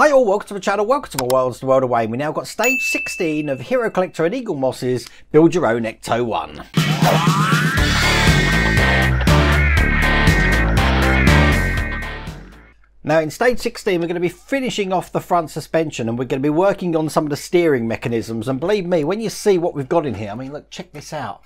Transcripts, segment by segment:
Hi all, welcome to the channel, welcome to my worlds, the world away. We now got stage 16 of Hero Collector and Eaglemoss's Build Your Own Ecto 1. Now in stage 16 we're going to be finishing off the front suspension and we're going to be working on some of the steering mechanisms and believe me when you see what we've got in here, I mean look check this out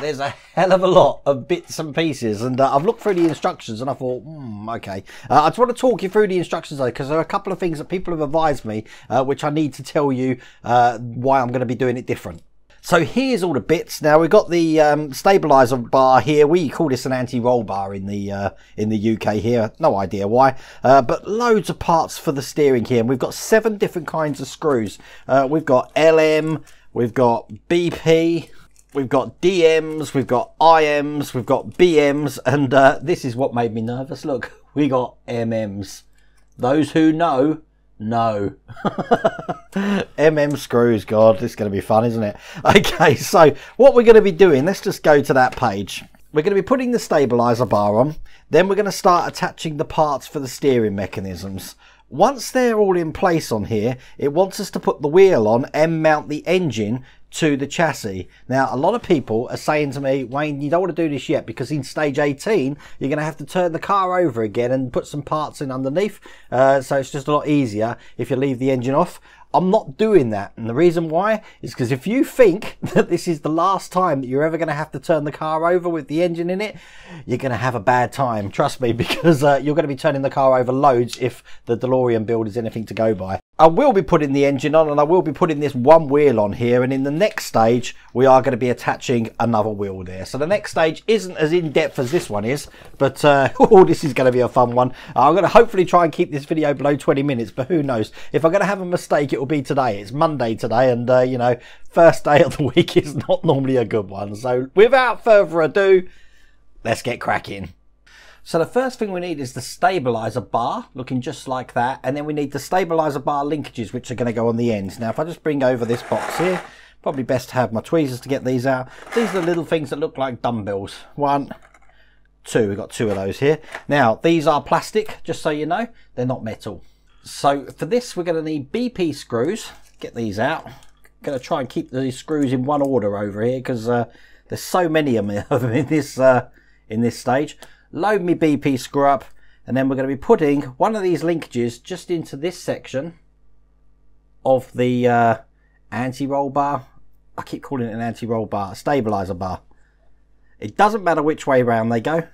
there's a hell of a lot of bits and pieces and uh, I've looked through the instructions and I thought hmm, okay uh, I just want to talk you through the instructions though because there are a couple of things that people have advised me uh, which I need to tell you uh, why I'm going to be doing it different so here's all the bits. Now we've got the um, stabilizer bar here. We call this an anti-roll bar in the uh, in the UK here. No idea why, uh, but loads of parts for the steering here. And we've got seven different kinds of screws. Uh, we've got LM, we've got BP, we've got DMs, we've got IMs, we've got BMs, and uh, this is what made me nervous. Look, we got MMs. Those who know, know. MM screws, God, this is going to be fun, isn't it? Okay, so what we're going to be doing, let's just go to that page. We're going to be putting the stabilizer bar on, then we're going to start attaching the parts for the steering mechanisms. Once they're all in place on here, it wants us to put the wheel on and mount the engine to the chassis. Now, a lot of people are saying to me, Wayne, you don't want to do this yet because in stage 18, you're going to have to turn the car over again and put some parts in underneath. Uh, so it's just a lot easier if you leave the engine off. I'm not doing that. And the reason why is because if you think that this is the last time that you're ever going to have to turn the car over with the engine in it, you're going to have a bad time. Trust me, because uh, you're going to be turning the car over loads if the DeLorean build is anything to go by. I will be putting the engine on and I will be putting this one wheel on here and in the next stage we are going to be attaching another wheel there. So the next stage isn't as in-depth as this one is but uh, oh this is going to be a fun one. I'm going to hopefully try and keep this video below 20 minutes but who knows. If I'm going to have a mistake it will be today. It's Monday today and uh, you know first day of the week is not normally a good one. So without further ado let's get cracking. So the first thing we need is the stabilizer bar, looking just like that. And then we need the stabilizer bar linkages, which are going to go on the ends. Now, if I just bring over this box here, probably best to have my tweezers to get these out. These are the little things that look like dumbbells. One, two, we've got two of those here. Now, these are plastic, just so you know, they're not metal. So for this, we're going to need BP screws. Get these out. Going to try and keep the screws in one order over here because uh, there's so many of them in this uh, in this stage load me BP screw up, and then we're going to be putting one of these linkages just into this section of the uh, anti-roll bar. I keep calling it an anti-roll bar, stabilizer bar. It doesn't matter which way around they go.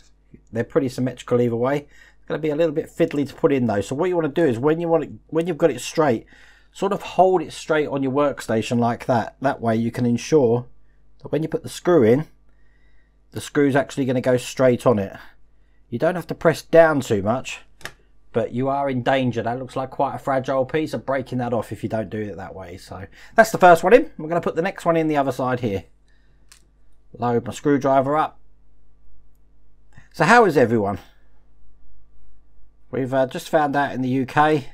They're pretty symmetrical either way. It's going to be a little bit fiddly to put in though. So what you want to do is when you want it, when you've got it straight, sort of hold it straight on your workstation like that. That way you can ensure that when you put the screw in, the screw's actually going to go straight on it. You don't have to press down too much, but you are in danger. That looks like quite a fragile piece of breaking that off if you don't do it that way. So that's the first one in. We're going to put the next one in the other side here. Load my screwdriver up. So how is everyone? We've uh, just found out in the UK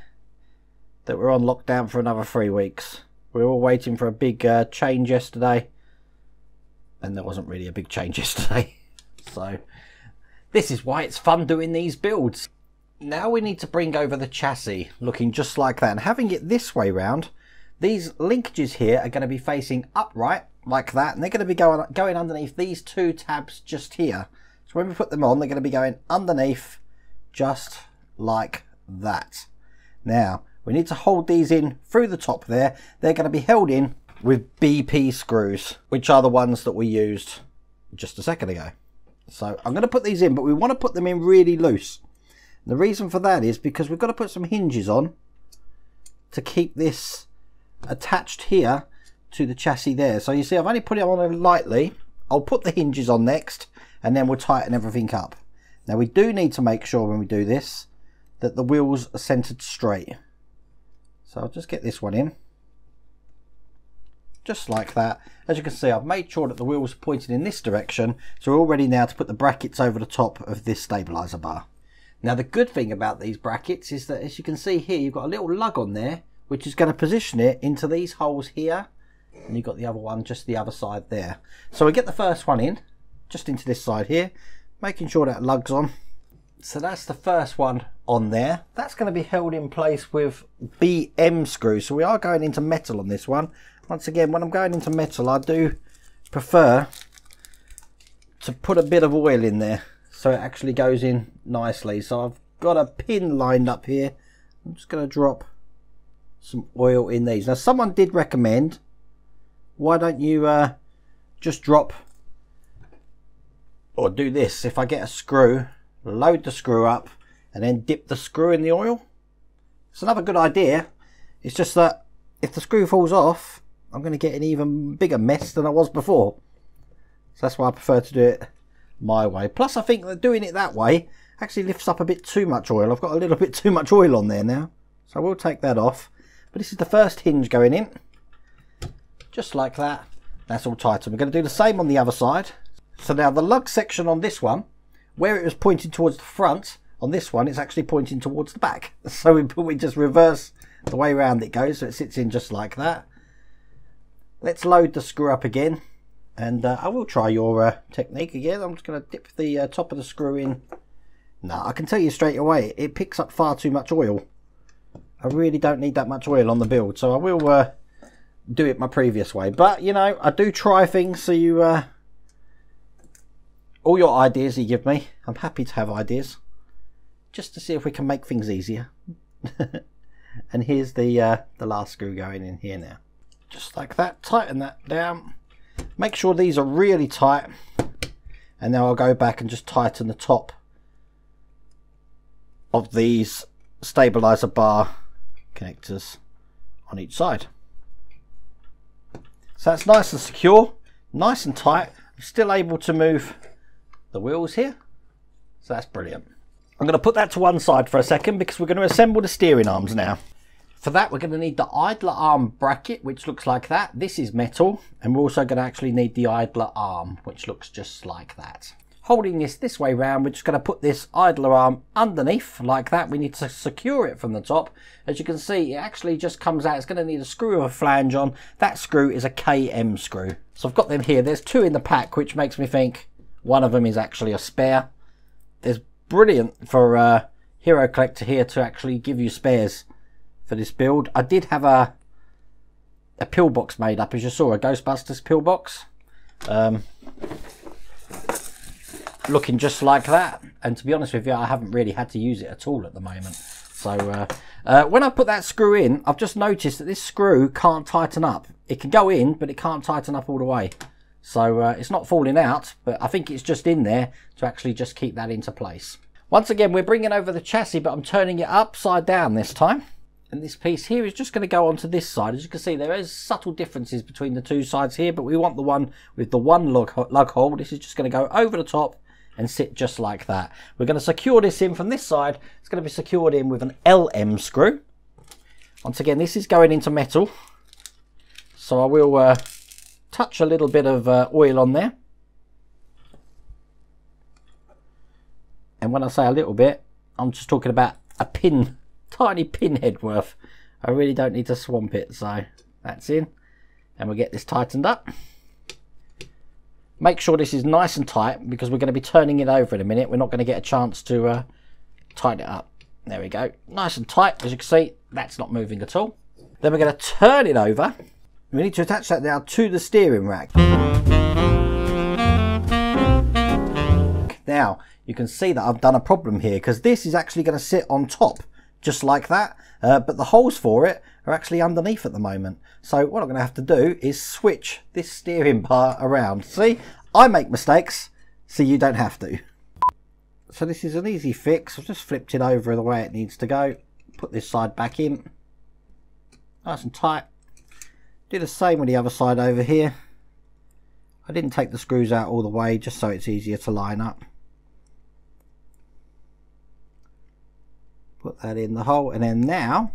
that we're on lockdown for another three weeks. We were all waiting for a big uh, change yesterday. And there wasn't really a big change yesterday. So this is why it's fun doing these builds. Now we need to bring over the chassis looking just like that and having it this way round these linkages here are going to be facing upright like that and they're going to be going, going underneath these two tabs just here. So when we put them on they're going to be going underneath just like that. Now we need to hold these in through the top there. They're going to be held in with BP screws which are the ones that we used just a second ago. So I'm going to put these in, but we want to put them in really loose. The reason for that is because we've got to put some hinges on to keep this attached here to the chassis there. So you see, I've only put it on lightly. I'll put the hinges on next, and then we'll tighten everything up. Now we do need to make sure when we do this that the wheels are centered straight. So I'll just get this one in just like that. As you can see, I've made sure that the wheels pointed in this direction, so we're all ready now to put the brackets over the top of this stabilizer bar. Now the good thing about these brackets is that as you can see here, you've got a little lug on there, which is going to position it into these holes here, and you've got the other one just the other side there. So we get the first one in, just into this side here, making sure that lug's on. So that's the first one on there. That's going to be held in place with BM screws. So we are going into metal on this one. Once again, when I'm going into metal, I do prefer to put a bit of oil in there so it actually goes in nicely. So I've got a pin lined up here. I'm just going to drop some oil in these. Now someone did recommend, why don't you uh, just drop or do this. If I get a screw, load the screw up and then dip the screw in the oil. It's another good idea. It's just that if the screw falls off, I'm going to get an even bigger mess than I was before. So that's why I prefer to do it my way. Plus I think that doing it that way actually lifts up a bit too much oil. I've got a little bit too much oil on there now. So we'll take that off. But this is the first hinge going in. Just like that. That's all tight. We're going to do the same on the other side. So now the lug section on this one, where it was pointing towards the front, on this one it's actually pointing towards the back. So we, we just reverse the way around it goes so it sits in just like that. Let's load the screw up again and uh, I will try your uh, technique again. I'm just going to dip the uh, top of the screw in. No, I can tell you straight away, it picks up far too much oil. I really don't need that much oil on the build, so I will uh, do it my previous way. But, you know, I do try things so you... Uh, all your ideas you give me, I'm happy to have ideas. Just to see if we can make things easier. and here's the, uh, the last screw going in here now. Just like that, tighten that down. Make sure these are really tight. And now I'll go back and just tighten the top of these stabilizer bar connectors on each side. So that's nice and secure, nice and tight. I'm still able to move the wheels here. So that's brilliant. I'm going to put that to one side for a second because we're going to assemble the steering arms now. For that, we're going to need the idler arm bracket, which looks like that. This is metal. And we're also going to actually need the idler arm, which looks just like that. Holding this this way round, we're just going to put this idler arm underneath like that. We need to secure it from the top. As you can see, it actually just comes out. It's going to need a screw of a flange on. That screw is a KM screw. So I've got them here. There's two in the pack, which makes me think one of them is actually a spare. There's brilliant for uh, Hero Collector here to actually give you spares for this build. I did have a a pillbox made up, as you saw, a Ghostbusters pillbox. Um, looking just like that. And to be honest with you, I haven't really had to use it at all at the moment. So uh, uh, when I put that screw in, I've just noticed that this screw can't tighten up. It can go in, but it can't tighten up all the way. So uh, it's not falling out, but I think it's just in there to actually just keep that into place. Once again, we're bringing over the chassis, but I'm turning it upside down this time. And this piece here is just going to go onto this side. As you can see, there is subtle differences between the two sides here, but we want the one with the one lug, lug hole. This is just going to go over the top and sit just like that. We're going to secure this in from this side. It's going to be secured in with an LM screw. Once again, this is going into metal. So I will uh, touch a little bit of uh, oil on there. And when I say a little bit, I'm just talking about a pin tiny pinhead worth. I really don't need to swamp it, so that's in. And we'll get this tightened up. Make sure this is nice and tight because we're going to be turning it over in a minute. We're not going to get a chance to uh, tighten it up. There we go. Nice and tight. As you can see, that's not moving at all. Then we're going to turn it over. We need to attach that now to the steering rack. Now, you can see that I've done a problem here because this is actually going to sit on top just like that. Uh, but the holes for it are actually underneath at the moment. So what I'm going to have to do is switch this steering bar around. See, I make mistakes, so you don't have to. So this is an easy fix. I've just flipped it over the way it needs to go. Put this side back in. Nice and tight. Do the same with the other side over here. I didn't take the screws out all the way just so it's easier to line up. Put that in the hole and then now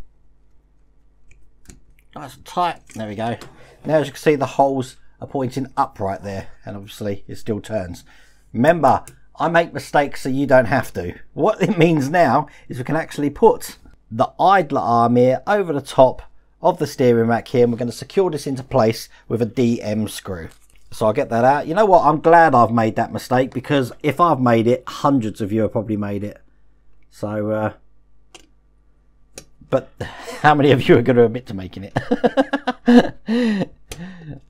nice and tight. There we go. Now as you can see the holes are pointing up right there and obviously it still turns. Remember I make mistakes so you don't have to. What it means now is we can actually put the idler arm here over the top of the steering rack here and we're going to secure this into place with a DM screw. So I'll get that out. You know what? I'm glad I've made that mistake because if I've made it hundreds of you have probably made it. So, uh, but how many of you are going to admit to making it?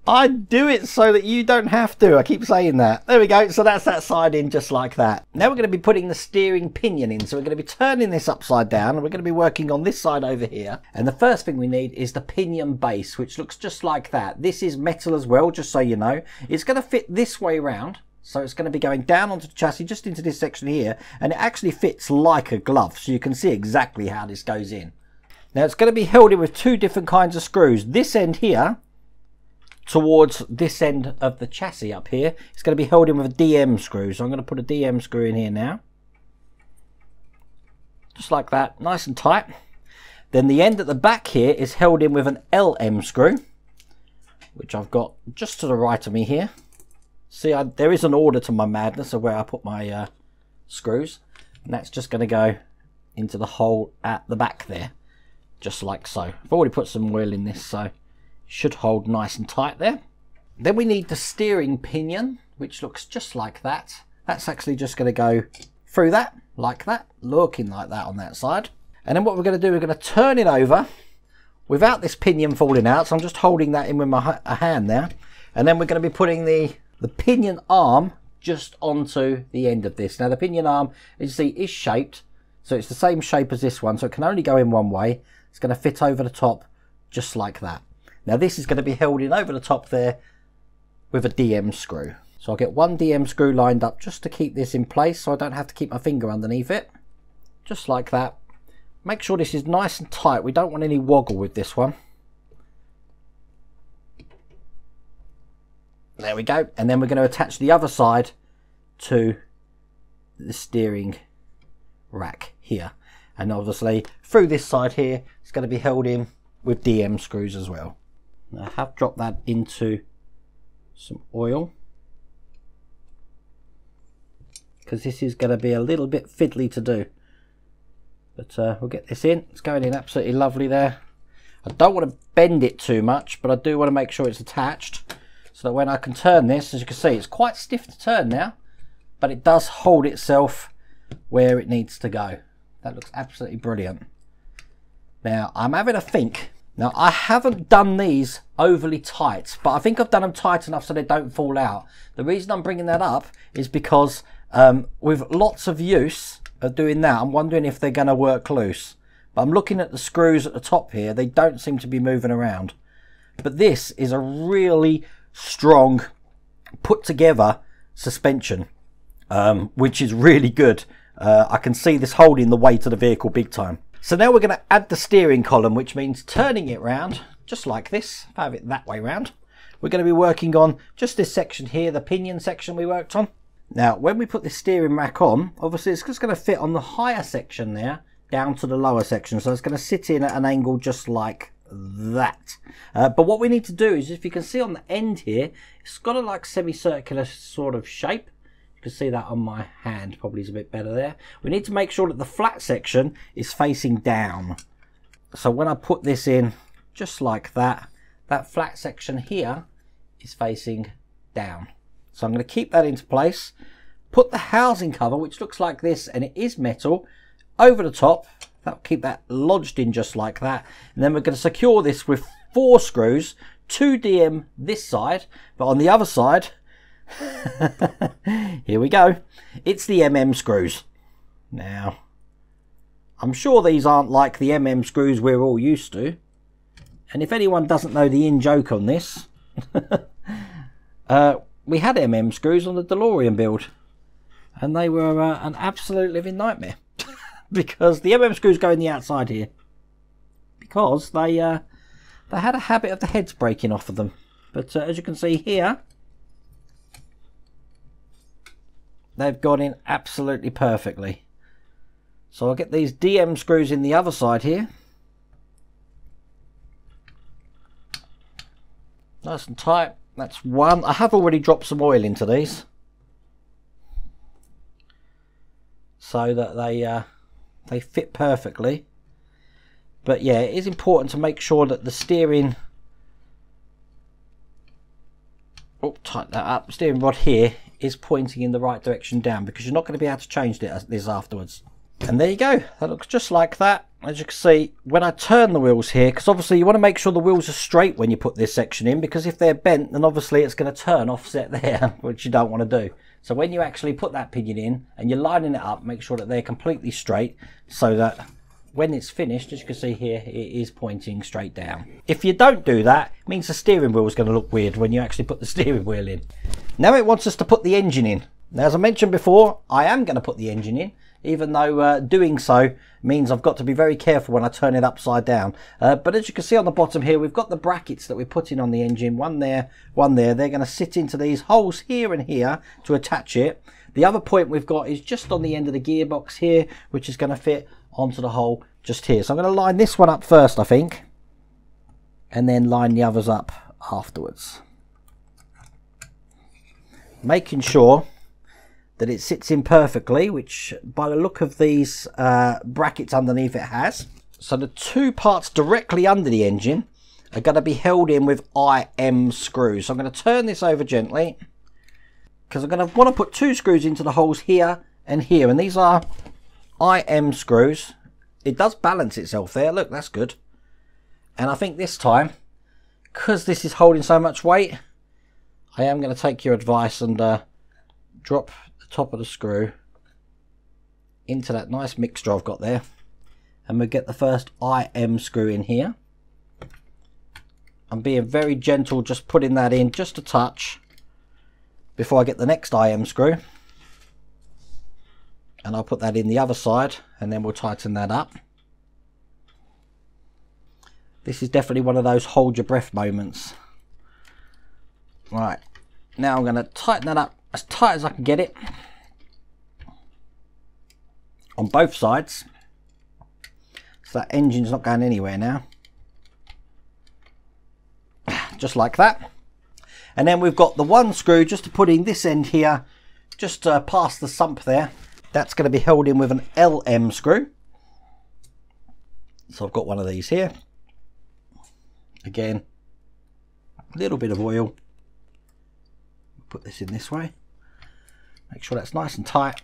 I do it so that you don't have to. I keep saying that. There we go. So that's that side in just like that. Now we're going to be putting the steering pinion in. So we're going to be turning this upside down and we're going to be working on this side over here. And the first thing we need is the pinion base, which looks just like that. This is metal as well, just so you know. It's going to fit this way around. So it's going to be going down onto the chassis, just into this section here. And it actually fits like a glove. So you can see exactly how this goes in. Now it's going to be held in with two different kinds of screws. This end here towards this end of the chassis up here. It's going to be held in with a DM screw. So I'm going to put a DM screw in here now. Just like that, nice and tight. Then the end at the back here is held in with an LM screw, which I've got just to the right of me here. See, I, there is an order to my madness of where I put my uh, screws. And that's just going to go into the hole at the back there, just like so. I've already put some oil in this, so should hold nice and tight there. Then we need the steering pinion, which looks just like that. That's actually just going to go through that, like that, looking like that on that side. And then what we're going to do, we're going to turn it over without this pinion falling out. So I'm just holding that in with my hand there. And then we're going to be putting the, the pinion arm just onto the end of this. Now the pinion arm, as you see, is shaped. So it's the same shape as this one. So it can only go in one way. It's going to fit over the top just like that. Now this is going to be held in over the top there with a DM screw. So I'll get one DM screw lined up just to keep this in place so I don't have to keep my finger underneath it. Just like that. Make sure this is nice and tight. We don't want any woggle with this one. There we go. And then we're going to attach the other side to the steering rack here. And obviously through this side here, it's going to be held in with DM screws as well. I have dropped that into some oil. Because this is going to be a little bit fiddly to do. But uh, we'll get this in. It's going in absolutely lovely there. I don't want to bend it too much but I do want to make sure it's attached. So that when I can turn this as you can see it's quite stiff to turn now but it does hold itself where it needs to go that looks absolutely brilliant now I'm having a think now, I haven't done these overly tight, but I think I've done them tight enough so they don't fall out. The reason I'm bringing that up is because um, with lots of use of doing that, I'm wondering if they're going to work loose. But I'm looking at the screws at the top here. They don't seem to be moving around. But this is a really strong, put together suspension, um, which is really good. Uh, I can see this holding the weight of the vehicle big time. So now we're going to add the steering column, which means turning it round, just like this, if I have it that way round. We're going to be working on just this section here, the pinion section we worked on. Now, when we put the steering rack on, obviously it's just going to fit on the higher section there, down to the lower section. So it's going to sit in at an angle just like that. Uh, but what we need to do is, if you can see on the end here, it's got a like semicircular sort of shape. You can see that on my hand, probably is a bit better there. We need to make sure that the flat section is facing down. So when I put this in just like that, that flat section here is facing down. So I'm going to keep that into place, put the housing cover, which looks like this, and it is metal, over the top. That'll keep that lodged in just like that. And then we're going to secure this with four screws, two DM this side, but on the other side, Here we go. It's the MM screws. Now, I'm sure these aren't like the MM screws we're all used to. And if anyone doesn't know the in joke on this, uh, we had MM screws on the DeLorean build. And they were uh, an absolute living nightmare. because the MM screws go in the outside here. Because they, uh, they had a habit of the heads breaking off of them. But uh, as you can see here, they've gone in absolutely perfectly. So I'll get these DM screws in the other side here. Nice and tight. That's one. I have already dropped some oil into these. So that they uh, they fit perfectly. But yeah, it is important to make sure that the steering oh, tighten that up. Steering rod here is pointing in the right direction down because you're not going to be able to change it as uh, this afterwards. And there you go. That looks just like that. As you can see, when I turn the wheels here, because obviously you want to make sure the wheels are straight when you put this section in, because if they're bent, then obviously it's going to turn offset there, which you don't want to do. So when you actually put that pinion in and you're lining it up, make sure that they're completely straight so that when it's finished, as you can see here, it is pointing straight down. If you don't do that, it means the steering wheel is going to look weird when you actually put the steering wheel in. Now it wants us to put the engine in. Now, as I mentioned before, I am going to put the engine in, even though uh, doing so means I've got to be very careful when I turn it upside down. Uh, but as you can see on the bottom here, we've got the brackets that we're putting on the engine, one there, one there. They're going to sit into these holes here and here to attach it. The other point we've got is just on the end of the gearbox here, which is going to fit onto the hole just here. So I'm going to line this one up first, I think, and then line the others up afterwards. Making sure that it sits in perfectly, which by the look of these uh, brackets underneath it has. So the two parts directly under the engine are going to be held in with IM screws. So I'm going to turn this over gently because I'm going to want to put two screws into the holes here and here. And these are IM screws. It does balance itself there. Look, that's good. And I think this time, because this is holding so much weight, I am going to take your advice and uh, drop the top of the screw into that nice mixture I've got there. And we'll get the first IM screw in here. I'm being very gentle, just putting that in just a touch before I get the next IM screw and I'll put that in the other side and then we'll tighten that up. This is definitely one of those hold your breath moments. Right now I'm going to tighten that up as tight as I can get it. On both sides. So that engine's not going anywhere now. Just like that. And then we've got the one screw just to put in this end here just uh, past the sump there that's going to be held in with an LM screw. So I've got one of these here. Again, a little bit of oil. Put this in this way. Make sure that's nice and tight.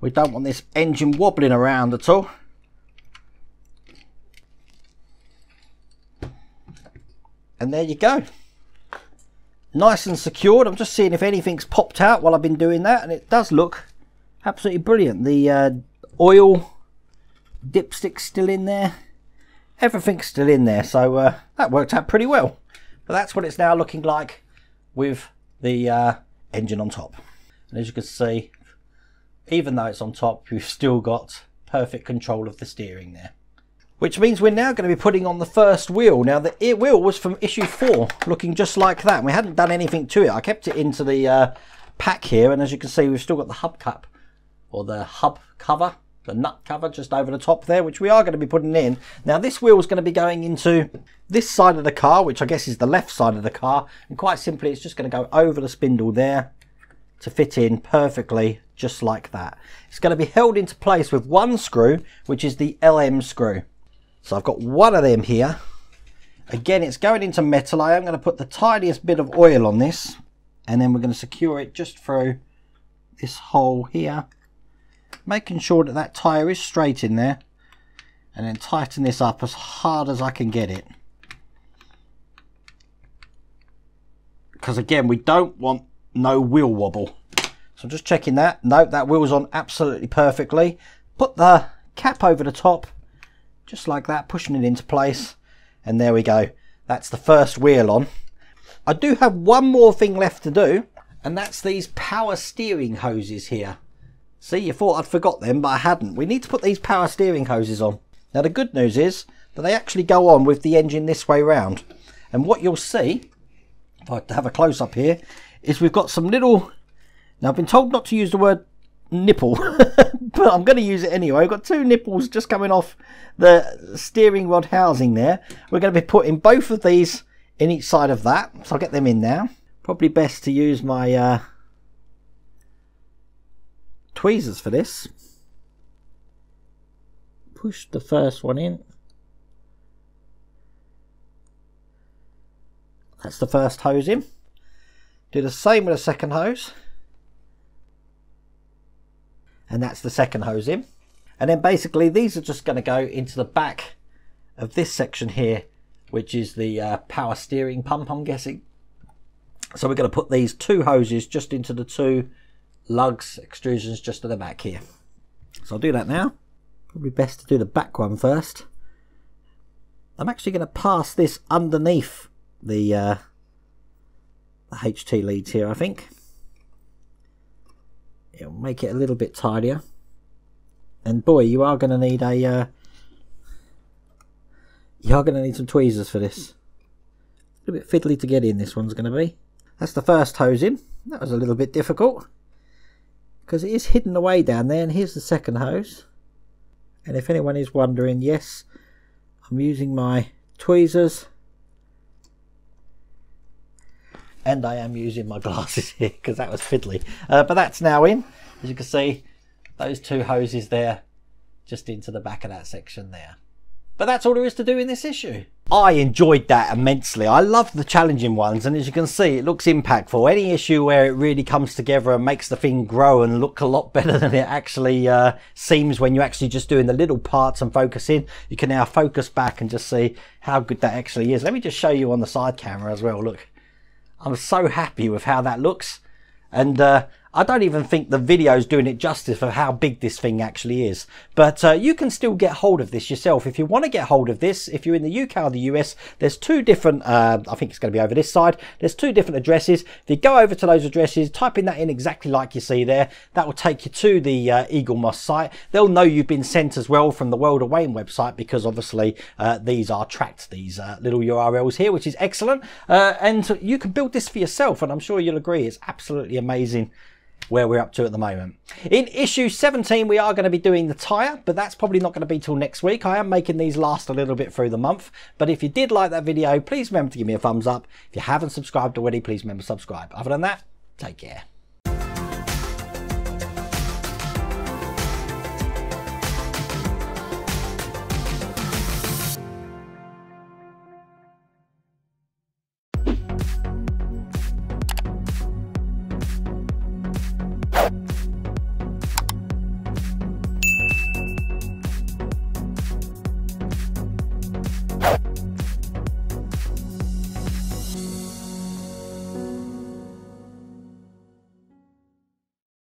We don't want this engine wobbling around at all. And there you go nice and secured. I'm just seeing if anything's popped out while I've been doing that, and it does look absolutely brilliant. The uh, oil dipstick's still in there. Everything's still in there, so uh, that worked out pretty well. But that's what it's now looking like with the uh, engine on top. And as you can see, even though it's on top, you've still got perfect control of the steering there which means we're now going to be putting on the first wheel. Now the wheel was from issue 4, looking just like that. We hadn't done anything to it. I kept it into the uh, pack here, and as you can see, we've still got the hub cap, or the hub cover, the nut cover just over the top there, which we are going to be putting in. Now this wheel is going to be going into this side of the car, which I guess is the left side of the car, and quite simply it's just going to go over the spindle there to fit in perfectly just like that. It's going to be held into place with one screw, which is the LM screw. So I've got one of them here. Again, it's going into metal. I am going to put the tiniest bit of oil on this. And then we're going to secure it just through this hole here. Making sure that that tyre is straight in there. And then tighten this up as hard as I can get it. Because again, we don't want no wheel wobble. So I'm just checking that. Nope, that wheel's on absolutely perfectly. Put the cap over the top just like that, pushing it into place. And there we go. That's the first wheel on. I do have one more thing left to do, and that's these power steering hoses here. See, you thought I'd forgot them, but I hadn't. We need to put these power steering hoses on. Now the good news is that they actually go on with the engine this way round. And what you'll see, if I have a close up here, is we've got some little... Now I've been told not to use the word nipple, but I'm going to use it anyway. I've got two nipples just coming off the steering rod housing there. We're going to be putting both of these in each side of that, so I'll get them in now. Probably best to use my uh, tweezers for this. Push the first one in. That's the first hose in. Do the same with the second hose. And that's the second hose in. And then basically these are just going to go into the back of this section here, which is the uh, power steering pump, I'm guessing. So we're going to put these two hoses just into the two lugs, extrusions just to the back here. So I'll do that now. Probably best to do the back one first. I'm actually going to pass this underneath the, uh, the HT leads here, I think. It'll make it a little bit tidier. And boy, you are going to need a... Uh, you are going to need some tweezers for this. A little bit fiddly to get in, this one's going to be. That's the first hose in. That was a little bit difficult. Because it is hidden away down there. And here's the second hose. And if anyone is wondering, yes, I'm using my tweezers. And I am using my glasses here because that was fiddly. Uh, but that's now in. As you can see, those two hoses there just into the back of that section there. But that's all there is to do in this issue. I enjoyed that immensely. I love the challenging ones and as you can see it looks impactful. Any issue where it really comes together and makes the thing grow and look a lot better than it actually uh, seems when you're actually just doing the little parts and focusing. You can now focus back and just see how good that actually is. Let me just show you on the side camera as well. Look, I'm so happy with how that looks. And uh, I don't even think the video is doing it justice for how big this thing actually is. But uh, you can still get hold of this yourself. If you want to get hold of this, if you're in the UK or the US, there's two different, uh, I think it's going to be over this side, there's two different addresses. If you go over to those addresses, type in that in exactly like you see there, that will take you to the uh, Eaglemoss site. They'll know you've been sent as well from the World of Wayne website because obviously uh, these are tracked, these uh, little URLs here, which is excellent. Uh, and you can build this for yourself and I'm sure you'll agree it's absolutely amazing where we're up to at the moment. In issue 17, we are going to be doing the tyre, but that's probably not going to be till next week. I am making these last a little bit through the month. But if you did like that video, please remember to give me a thumbs up. If you haven't subscribed already, please remember to subscribe. Other than that, take care.